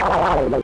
Bye.